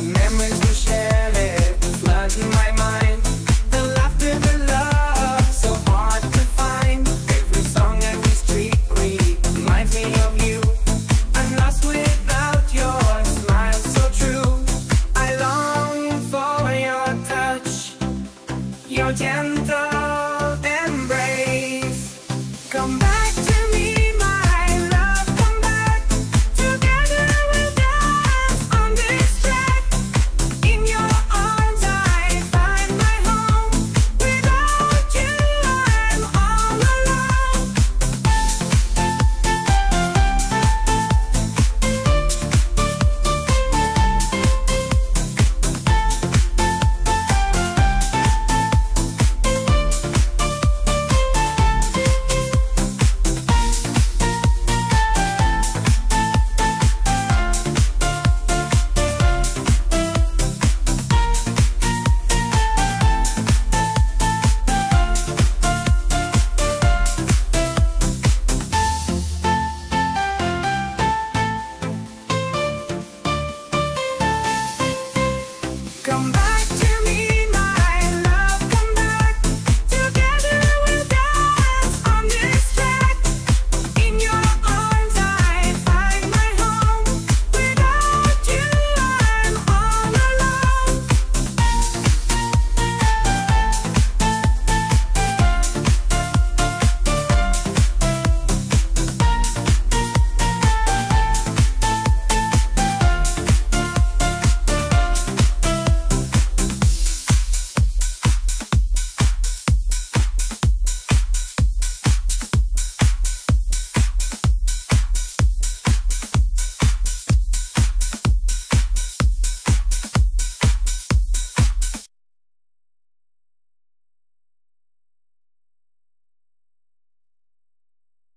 The memories